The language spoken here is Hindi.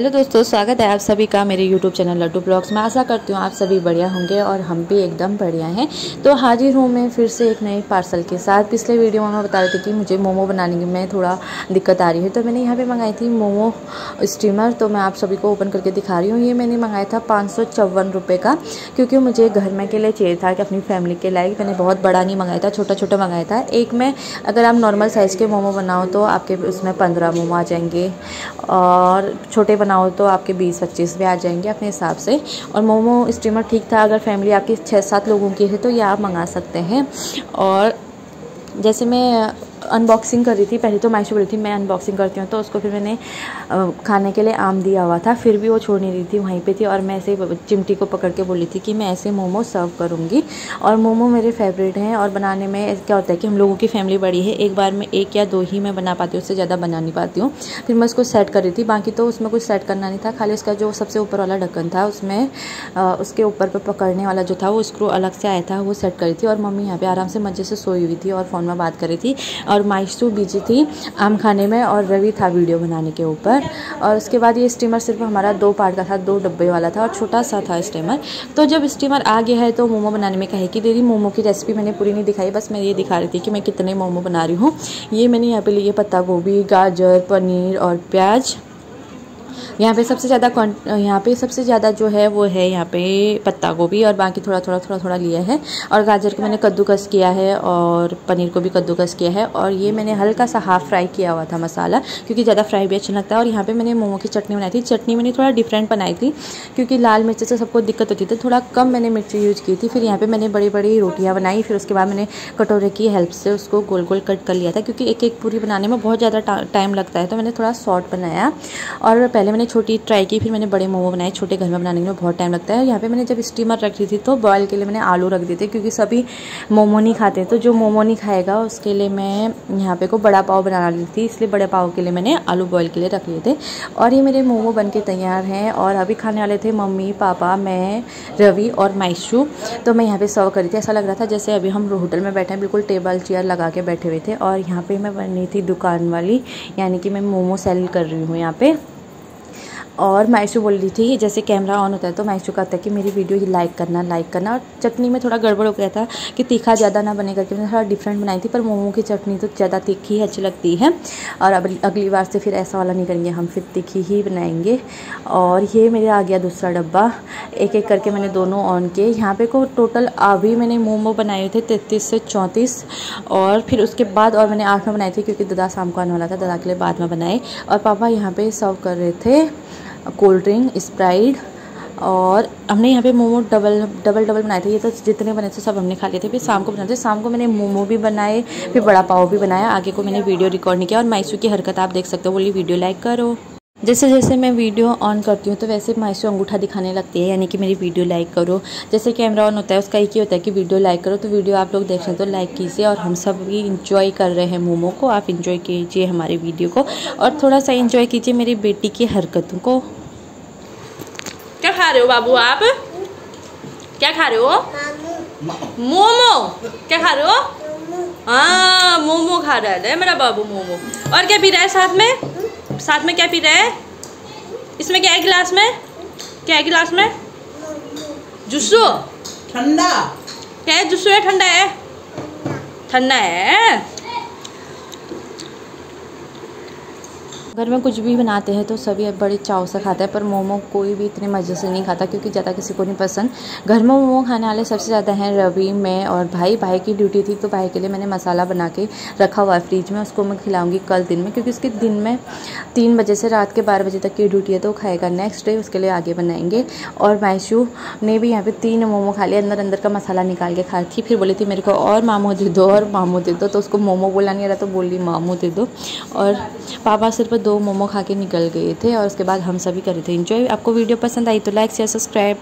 हेलो दोस्तों, स्वागत है आप सभी का मेरे यूट्यूब चैनल लड्डू ब्लॉग्स में। आशा करती हूँ आप सभी बढ़िया होंगे और हम भी एकदम बढ़िया हैं। तो हाजिर हूँ मैं फिर से एक नए पार्सल के साथ। पिछले वीडियो में मैं बता रही थी कि मुझे मोमो बनाने में थोड़ा दिक्कत आ रही है। तो मैंने यहाँ पे मंगाई थी मोमो स्टीमर। तो मैं आप सभी को ओपन करके दिखा रही हूँ। ये मैंने मंगाया था पाँच सौ का, क्योंकि मुझे घर में के लिए चाहिए था कि अपनी फैमिली के लायक। मैंने बहुत बड़ा नहीं मंगाया था छोटा छोटा मंगाया था। एक में अगर आप नॉर्मल साइज़ के मोमो बनाओ तो आपके उसमें पंद्रह मोमो आ जाएँगे और छोटे बनाओ तो आपके बीस पच्चीस भी आ जाएँगे अपने हिसाब से। और मोमो स्टीमर ठीक था, अगर फैमिली आपकी छः सात लोगों की है तो ये आप मंगा सकते हैं। और जैसे मैं अनबॉक्सिंग कर रही थी, पहले तो मायशू बोली थी, मैं अनबॉक्सिंग करती हूँ। तो उसको फिर मैंने खाने के लिए आम दिया हुआ था। फिर भी वो छोड़ नहीं रही थी, वहीं पे थी और मैं ऐसे चिमटी को पकड़ के बोली थी कि मैं ऐसे मोमो सर्व करूँगी। और मोमो मेरे फेवरेट हैं और बनाने में क्या होता है कि हम लोगों की फैमिली बड़ी है, एक बार में एक या दो ही मैं बना पाती हूँ, उससे ज़्यादा बना नहीं पाती हूँ। फिर मैं उसको सेट कर रही थी, बाकी तो उसमें कुछ सेट करना नहीं था। खाली उसका जो सबसे ऊपर वाला ढक्कन था, उसमें उसके ऊपर पर पकड़ने वाला जो था, वो स्क्रू अलग से आया था, वो सेट करी थी। और मम्मी यहाँ पे आराम से मज़े से सोई हुई थी और फ़ोन में बात कर रही थी। और माइसू बीजी थी आम खाने में और रवि था वीडियो बनाने के ऊपर। और उसके बाद ये स्टीमर सिर्फ़ हमारा दो पार्ट का था, दो डब्बे वाला था और छोटा सा था स्टीमर। तो जब स्टीमर आ गया है तो मोमो बनाने में कहे कि, दीदी, मोमो की रेसिपी मैंने पूरी नहीं दिखाई, बस मैं ये दिखा रही थी कि मैं कितने मोमो बना रही हूँ। ये मैंने यहाँ पे लिए पत्ता गोभी, गाजर, पनीर और प्याज यहाँ पे सबसे ज़्यादा यहाँ पे सबसे ज़्यादा जो है वो है यहाँ पे पत्ता गोभी और बाकी थोड़ा थोड़ा थोड़ा थोड़ा लिया है। और गाजर को मैंने कद्दूकस किया है और पनीर को भी कद्दूकस किया है। और ये मैंने हल्का सा हाफ़ फ्राई किया हुआ था मसाला, क्योंकि ज़्यादा फ्राई भी अच्छा लगता। है और यहाँ पर मैंने मोमो की चटनी बनाई थी। चटनी मैंने थोड़ा डिफरेंट बनाई थी, क्योंकि लाल मिर्च से सबको दिक्कत होती थी। थोड़ा कम मैंने मिर्ची यूज़ की थी। फिर यहाँ पर मैंने बड़ी बड़ी रोटियाँ बनाई। फिर उसके बाद मैंने कटोरे की हेल्प से उसको गोल गोल कट कर लिया था, क्योंकि एक एक पूरी बनाने में बहुत ज़्यादा टाइम लगता है। तो मैंने थोड़ा शॉर्ट बनाया और पहले मैंने छोटी ट्राई की, फिर मैंने बड़े मोमो बनाए, छोटे घर में बनाने में बहुत टाइम लगता है। यहाँ पे मैंने जब स्टीमर रख दी थी तो बॉयल के लिए मैंने आलू रख दिए थे, क्योंकि सभी मोमो नहीं खाते तो जो मोमो नहीं खाएगा, उसके लिए मैं यहाँ पे को बड़ा पाव बना ली थी, इसलिए बड़े पाव के लिए मैंने आलू बॉयल के लिए रख लिए थे। और ये मेरे मोमो बन के तैयार हैं, और अभी खाने वाले थे मम्मी, पापा, मैं, रवि और माइशू। तो मैं यहाँ पर सर्व करी थी। ऐसा लग रहा था जैसे अभी हम होटल में बैठे हैं, बिल्कुल टेबल चेयर लगा के बैठे हुए थे। और यहाँ पर मैं बनी थी दुकान वाली, यानी कि मैं मोमो सेल कर रही हूँ यहाँ पे। और मायशू बोल रही थी, जैसे कैमरा ऑन होता है तो मायशू कहता है कि मेरी वीडियो लाइक करना लाइक करना। और चटनी में थोड़ा गड़बड़ हो गया था कि तीखा ज़्यादा ना बने करके, मैंने थोड़ा डिफरेंट बनाई थी, पर मोमो की चटनी तो ज़्यादा तीखी अच्छी लगती है। और अब अगली बार से फिर ऐसा वाला नहीं करेंगे, हम फिर तीखी ही बनाएँगे। और ये मेरे आ गया दूसरा डब्बा। एक एक करके मैंने दोनों ऑन किए। यहाँ पे को टोटल अभी मैंने मोमो बनाए थे, तैतीस से चौंतीस। और फिर उसके बाद और मैंने आठ में बनाए थे, क्योंकि दादा शाम को आने वाला था, दादा के लिए बाद में बनाए। और पापा यहाँ पे सर्व कर रहे थे। कोल्ड ड्रिंक स्प्राइड और हमने यहाँ पे मोमो डबल डबल डबल बनाए थे। ये तो जितने बने थे, सब हमने खा लिए थे। फिर शाम को बनाए थे। शाम को मैंने मोमो भी बनाए, फिर बड़ा पाव भी बनाया। आगे को मैंने वीडियो रिकॉर्ड नहीं किया और माइसू की हरकत आप देख सकते हो। बोली, वीडियो लाइक करो। जैसे जैसे मैं वीडियो ऑन करती हूँ तो वैसे माइसू अंगूठा दिखाने लगती है यानी कि मेरी वीडियो लाइक करो। जैसे कैमरा ऑन होता है उसका एक ही होता है कि वीडियो लाइक करो तो वीडियो आप लोग देख रहे हैं तो लाइक कीजिए और हम सब भी इंजॉय कर रहे हैं मोमो को। आप इंजॉय कीजिए हमारे वीडियो को और थोड़ा सा इंजॉय कीजिए मेरी बेटी की हरकतों को। क्या खा रहे हो बाबू आप? क्या खा रहे हो? मोमो। क्या खा रहे हो? हाँ मोमो खा रहा है। मेरा बाबू मोमो। और क्या पी रहा है साथ में? साथ में क्या पी रहा है? इसमें क्या है गिलास में? क्या है गिलास में? जुस्सू। ठंडा। क्या है जूसो है ठंडा है? ठंडा है। घर में कुछ भी बनाते हैं तो सभी बड़े चाव से खाते हैं, पर मोमो कोई भी इतने मज़े से नहीं खाता, क्योंकि ज़्यादा किसी को नहीं पसंद। घर में मोमो खाने वाले सबसे ज़्यादा हैं रवि, मैं और भाई। भाई की ड्यूटी थी तो भाई के लिए मैंने मसाला बना के रखा हुआ है फ्रिज में। उसको मैं खिलाऊँगी कल दिन में, क्योंकि उसके दिन में तीन बजे से रात के बारह बजे तक की ड्यूटी है तो खाएगा नेक्स्ट डे उसके लिए आगे बनाएँगे। और मायशू ने भी यहाँ पर तीन मोमो खा लिया अंदर अंदर का मसाला निकाल के खा थी फिर बोली थी मेरे को और मामू दे दो, और मामू दे दो तो उसको मोमो बोला नहीं रहा तो बोली मामू दे दो। और पापा सिर्फ़ दो मोमो खा के निकल गए थे और उसके बाद हम सभी कर थे। इन्जॉय आपको वीडियो पसंद आई तो लाइक शेयर सब्सक्राइब